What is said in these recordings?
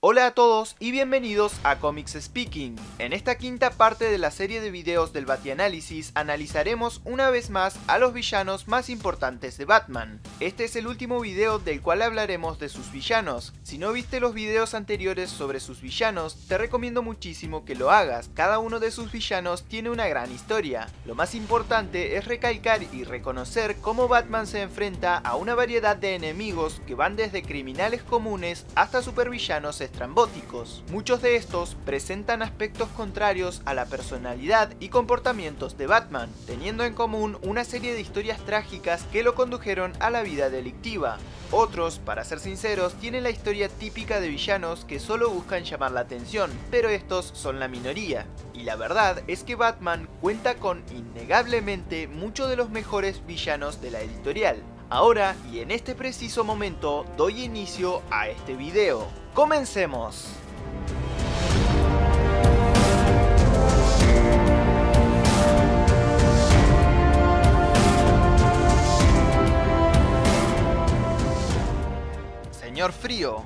Hola a todos y bienvenidos a Comics Speaking. En esta quinta parte de la serie de videos del Batianálisis analizaremos una vez más a los villanos más importantes de Batman. Este es el último video del cual hablaremos de sus villanos. Si no viste los videos anteriores sobre sus villanos, te recomiendo muchísimo que lo hagas. Cada uno de sus villanos tiene una gran historia. Lo más importante es recalcar y reconocer cómo Batman se enfrenta a una variedad de enemigos que van desde criminales comunes hasta supervillanos estrambóticos. Muchos de estos presentan aspectos contrarios a la personalidad y comportamientos de Batman, teniendo en común una serie de historias trágicas que lo condujeron a la vida delictiva. Otros, para ser sinceros, tienen la historia típica de villanos que solo buscan llamar la atención, pero estos son la minoría. Y la verdad es que Batman cuenta con innegablemente muchos de los mejores villanos de la editorial. Ahora y en este preciso momento doy inicio a este video. ¡Comencemos! Señor Frío,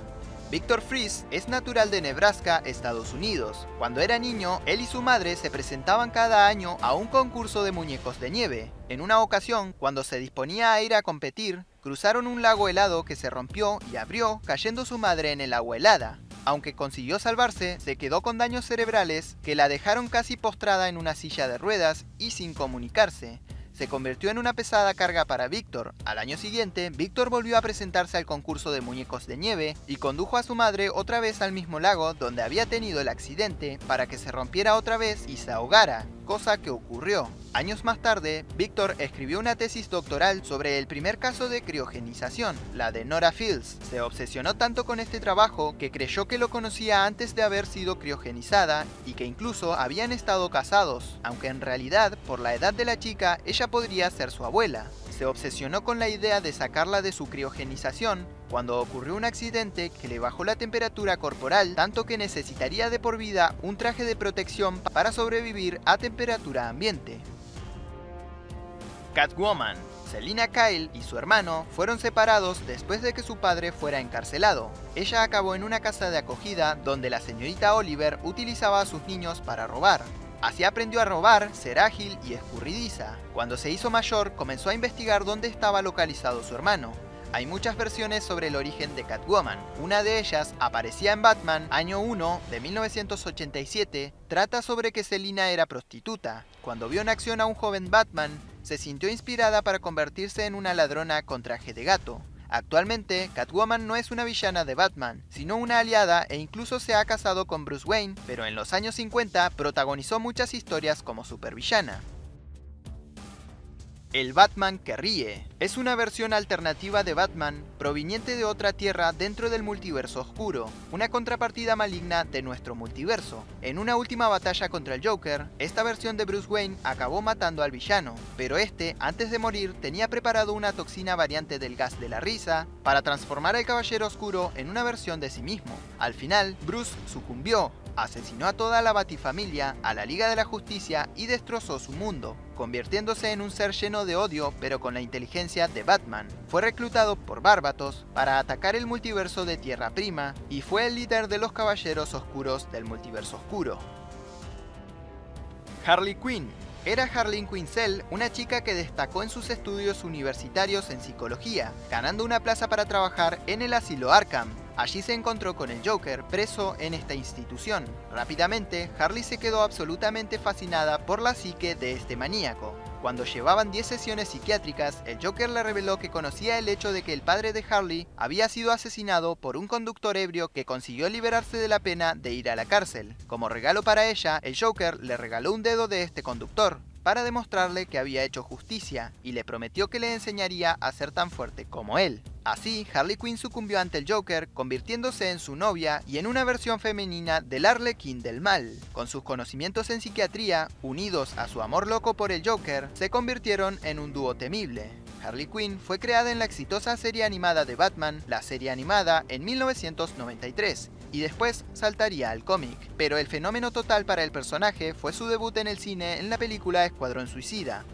Víctor Fries es natural de Nebraska, Estados Unidos. Cuando era niño, él y su madre se presentaban cada año a un concurso de muñecos de nieve. En una ocasión, cuando se disponía a ir a competir, cruzaron un lago helado que se rompió y abrió, cayendo su madre en el agua helada. Aunque consiguió salvarse, se quedó con daños cerebrales que la dejaron casi postrada en una silla de ruedas y sin comunicarse se convirtió en una pesada carga para Víctor. Al año siguiente, Víctor volvió a presentarse al concurso de muñecos de nieve y condujo a su madre otra vez al mismo lago donde había tenido el accidente para que se rompiera otra vez y se ahogara cosa que ocurrió. Años más tarde, Víctor escribió una tesis doctoral sobre el primer caso de criogenización, la de Nora Fields. Se obsesionó tanto con este trabajo que creyó que lo conocía antes de haber sido criogenizada y que incluso habían estado casados, aunque en realidad, por la edad de la chica, ella podría ser su abuela se obsesionó con la idea de sacarla de su criogenización cuando ocurrió un accidente que le bajó la temperatura corporal tanto que necesitaría de por vida un traje de protección para sobrevivir a temperatura ambiente. Catwoman Selina Kyle y su hermano fueron separados después de que su padre fuera encarcelado. Ella acabó en una casa de acogida donde la señorita Oliver utilizaba a sus niños para robar. Así aprendió a robar, ser ágil y escurridiza. Cuando se hizo mayor, comenzó a investigar dónde estaba localizado su hermano. Hay muchas versiones sobre el origen de Catwoman. Una de ellas aparecía en Batman, año 1 de 1987, trata sobre que Selina era prostituta. Cuando vio en acción a un joven Batman, se sintió inspirada para convertirse en una ladrona con traje de gato. Actualmente, Catwoman no es una villana de Batman, sino una aliada e incluso se ha casado con Bruce Wayne, pero en los años 50 protagonizó muchas historias como supervillana. El Batman que ríe es una versión alternativa de Batman proveniente de otra tierra dentro del multiverso oscuro, una contrapartida maligna de nuestro multiverso. En una última batalla contra el Joker, esta versión de Bruce Wayne acabó matando al villano, pero este, antes de morir, tenía preparado una toxina variante del gas de la risa para transformar al Caballero Oscuro en una versión de sí mismo. Al final, Bruce sucumbió, asesinó a toda la Batifamilia, a la Liga de la Justicia y destrozó su mundo, convirtiéndose en un ser lleno de odio pero con la inteligencia de Batman. Fue reclutado por Bárbatos para atacar el multiverso de Tierra Prima y fue el líder de los Caballeros Oscuros del Multiverso Oscuro. Harley Quinn era Harleen Quinzel, una chica que destacó en sus estudios universitarios en psicología, ganando una plaza para trabajar en el asilo Arkham, Allí se encontró con el Joker preso en esta institución. Rápidamente, Harley se quedó absolutamente fascinada por la psique de este maníaco. Cuando llevaban 10 sesiones psiquiátricas, el Joker le reveló que conocía el hecho de que el padre de Harley había sido asesinado por un conductor ebrio que consiguió liberarse de la pena de ir a la cárcel. Como regalo para ella, el Joker le regaló un dedo de este conductor, para demostrarle que había hecho justicia y le prometió que le enseñaría a ser tan fuerte como él. Así, Harley Quinn sucumbió ante el Joker, convirtiéndose en su novia y en una versión femenina del Arlequín del mal. Con sus conocimientos en psiquiatría, unidos a su amor loco por el Joker, se convirtieron en un dúo temible. Harley Quinn fue creada en la exitosa serie animada de Batman, la serie animada, en 1993, y después saltaría al cómic. Pero el fenómeno total para el personaje fue su debut en el cine en la película Escuadrón Suicida.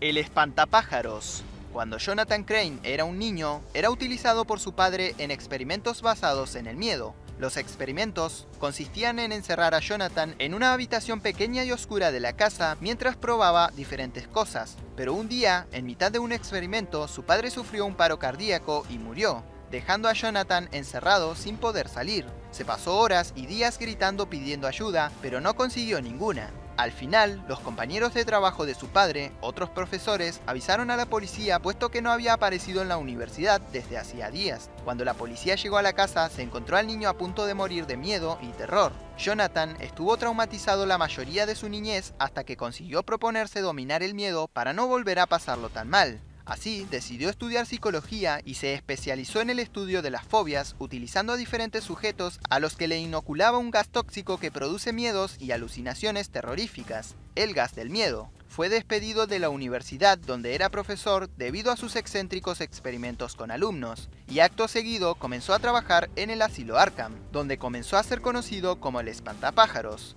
El espantapájaros cuando Jonathan Crane era un niño, era utilizado por su padre en experimentos basados en el miedo. Los experimentos consistían en encerrar a Jonathan en una habitación pequeña y oscura de la casa mientras probaba diferentes cosas. Pero un día, en mitad de un experimento, su padre sufrió un paro cardíaco y murió, dejando a Jonathan encerrado sin poder salir. Se pasó horas y días gritando pidiendo ayuda, pero no consiguió ninguna. Al final, los compañeros de trabajo de su padre, otros profesores, avisaron a la policía puesto que no había aparecido en la universidad desde hacía días. Cuando la policía llegó a la casa, se encontró al niño a punto de morir de miedo y terror. Jonathan estuvo traumatizado la mayoría de su niñez hasta que consiguió proponerse dominar el miedo para no volver a pasarlo tan mal. Así, decidió estudiar psicología y se especializó en el estudio de las fobias, utilizando a diferentes sujetos a los que le inoculaba un gas tóxico que produce miedos y alucinaciones terroríficas, el gas del miedo. Fue despedido de la universidad donde era profesor debido a sus excéntricos experimentos con alumnos, y acto seguido comenzó a trabajar en el asilo Arkham, donde comenzó a ser conocido como el espantapájaros.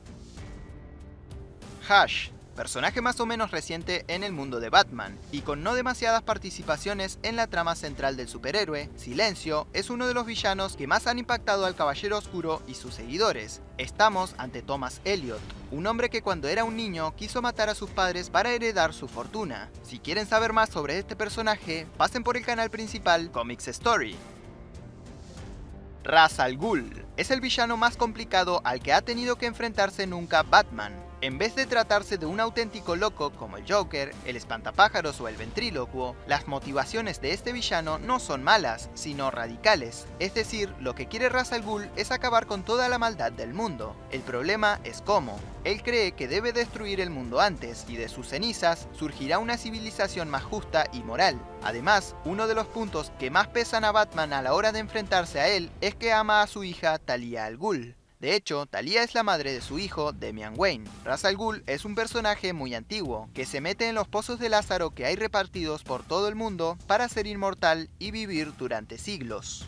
Hash personaje más o menos reciente en el mundo de Batman, y con no demasiadas participaciones en la trama central del superhéroe, Silencio es uno de los villanos que más han impactado al Caballero Oscuro y sus seguidores. Estamos ante Thomas Elliot, un hombre que cuando era un niño quiso matar a sus padres para heredar su fortuna. Si quieren saber más sobre este personaje, pasen por el canal principal Comics Story. Ra's al Ghul es el villano más complicado al que ha tenido que enfrentarse nunca Batman. En vez de tratarse de un auténtico loco como el Joker, el espantapájaros o el ventrílocuo, las motivaciones de este villano no son malas, sino radicales. Es decir, lo que quiere Ra's al Ghul es acabar con toda la maldad del mundo. El problema es cómo. Él cree que debe destruir el mundo antes, y de sus cenizas surgirá una civilización más justa y moral. Además, uno de los puntos que más pesan a Batman a la hora de enfrentarse a él es que ama a su hija Talia al Ghul. De hecho, Talia es la madre de su hijo, Demian Wayne. Ra's al Ghul es un personaje muy antiguo, que se mete en los pozos de Lázaro que hay repartidos por todo el mundo para ser inmortal y vivir durante siglos.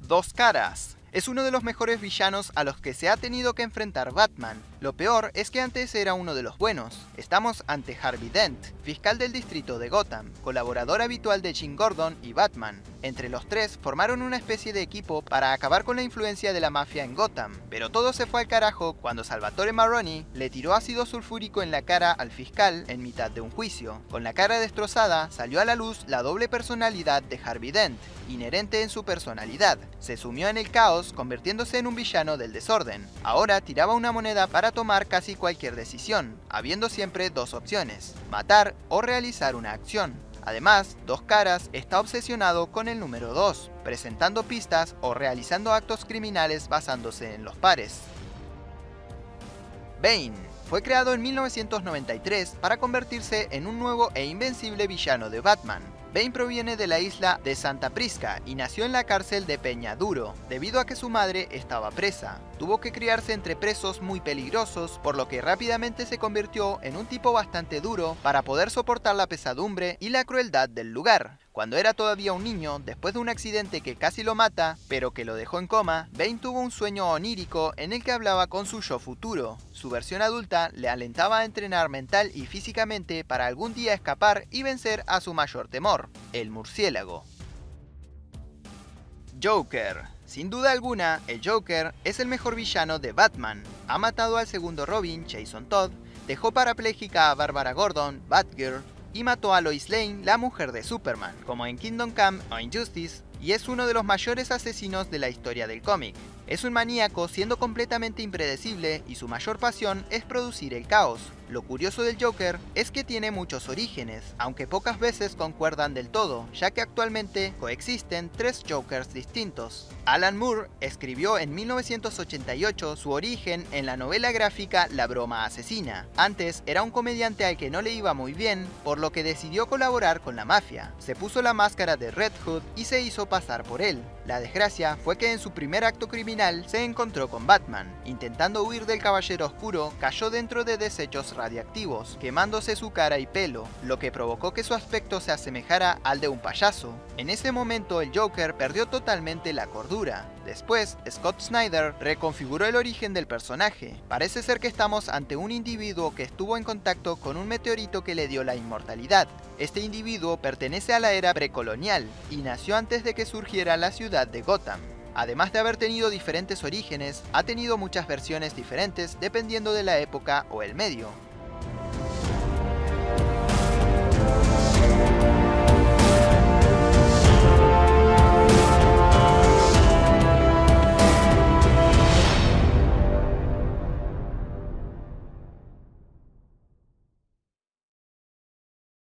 Dos caras. Es uno de los mejores villanos a los que se ha tenido que enfrentar Batman. Lo peor es que antes era uno de los buenos. Estamos ante Harvey Dent, fiscal del distrito de Gotham, colaborador habitual de Jim Gordon y Batman. Entre los tres formaron una especie de equipo para acabar con la influencia de la mafia en Gotham, pero todo se fue al carajo cuando Salvatore Maroni le tiró ácido sulfúrico en la cara al fiscal en mitad de un juicio. Con la cara destrozada salió a la luz la doble personalidad de Harvey Dent, inherente en su personalidad. Se sumió en el caos convirtiéndose en un villano del desorden. Ahora tiraba una moneda para tomar casi cualquier decisión, habiendo siempre dos opciones, matar o realizar una acción. Además, Dos Caras está obsesionado con el número 2, presentando pistas o realizando actos criminales basándose en los pares. Bane fue creado en 1993 para convertirse en un nuevo e invencible villano de Batman, Bane proviene de la isla de Santa Prisca y nació en la cárcel de Peñaduro, debido a que su madre estaba presa. Tuvo que criarse entre presos muy peligrosos, por lo que rápidamente se convirtió en un tipo bastante duro para poder soportar la pesadumbre y la crueldad del lugar. Cuando era todavía un niño, después de un accidente que casi lo mata, pero que lo dejó en coma, Bane tuvo un sueño onírico en el que hablaba con su yo futuro. Su versión adulta le alentaba a entrenar mental y físicamente para algún día escapar y vencer a su mayor temor, el murciélago. Joker sin duda alguna, el Joker es el mejor villano de Batman. Ha matado al segundo Robin, Jason Todd, dejó parapléjica a Barbara Gordon, Batgirl, y mató a Lois Lane, la mujer de Superman, como en Kingdom Come o Injustice, y es uno de los mayores asesinos de la historia del cómic. Es un maníaco siendo completamente impredecible y su mayor pasión es producir el caos, lo curioso del Joker es que tiene muchos orígenes, aunque pocas veces concuerdan del todo, ya que actualmente coexisten tres Jokers distintos. Alan Moore escribió en 1988 su origen en la novela gráfica La broma asesina. Antes era un comediante al que no le iba muy bien, por lo que decidió colaborar con la mafia. Se puso la máscara de Red Hood y se hizo pasar por él. La desgracia fue que en su primer acto criminal se encontró con Batman. Intentando huir del Caballero Oscuro, cayó dentro de desechos radiactivos, quemándose su cara y pelo, lo que provocó que su aspecto se asemejara al de un payaso. En ese momento el Joker perdió totalmente la cordura. Después, Scott Snyder reconfiguró el origen del personaje. Parece ser que estamos ante un individuo que estuvo en contacto con un meteorito que le dio la inmortalidad. Este individuo pertenece a la era precolonial y nació antes de que surgiera la ciudad de Gotham. Además de haber tenido diferentes orígenes, ha tenido muchas versiones diferentes dependiendo de la época o el medio.